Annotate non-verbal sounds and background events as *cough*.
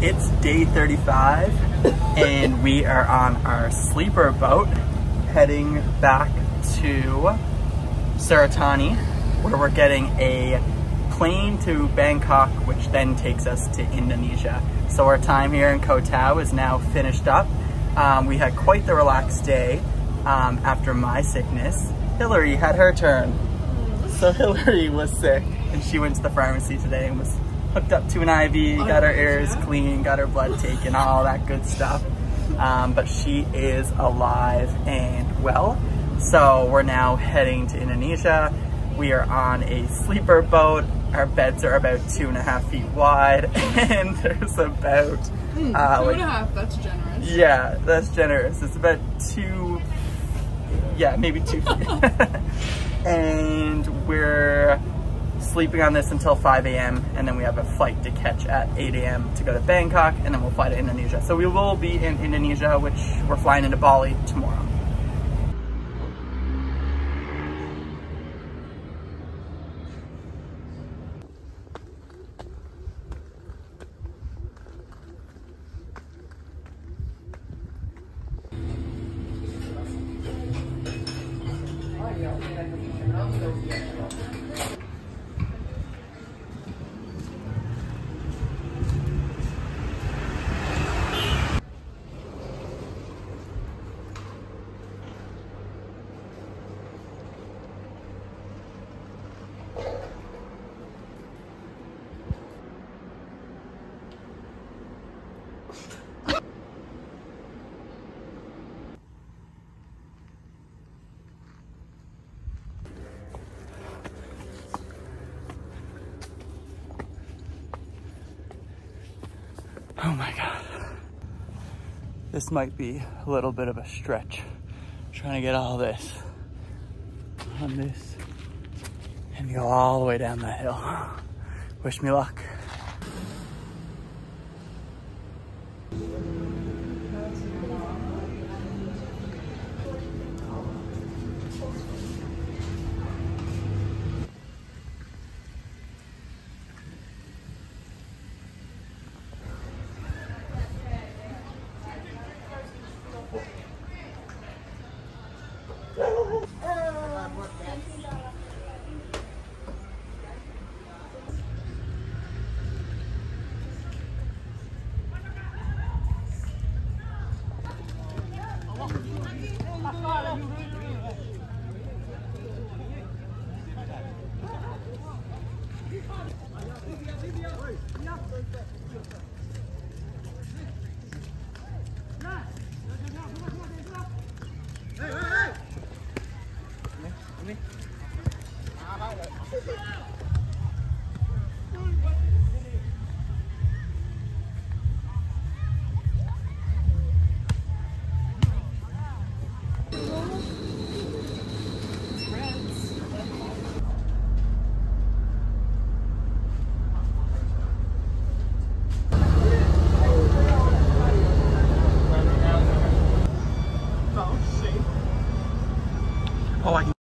It's day 35 and we are on our sleeper boat heading back to Surat Thani where we're getting a plane to Bangkok which then takes us to Indonesia. So our time here in Koh Tao is now finished up. Um, we had quite the relaxed day um, after my sickness. Hillary had her turn. So *laughs* Hillary was sick and she went to the pharmacy today and was hooked up to an IV, got her ears clean, got her blood taken, all that good stuff. Um, but she is alive and well. So we're now heading to Indonesia. We are on a sleeper boat. Our beds are about two and a half feet wide *laughs* and there's about... Mm, uh, two like- and a half, that's generous. yeah, that's generous. It's about two, yeah, maybe two feet. *laughs* and we're sleeping on this until 5 a.m. and then we have a flight to catch at 8 a.m. to go to Bangkok and then we'll fly to Indonesia. So we will be in Indonesia, which we're flying into Bali tomorrow. Oh my God. This might be a little bit of a stretch. Trying to get all this on this and go all the way down that hill. Wish me luck. Hey, hey, hey! Oh, I can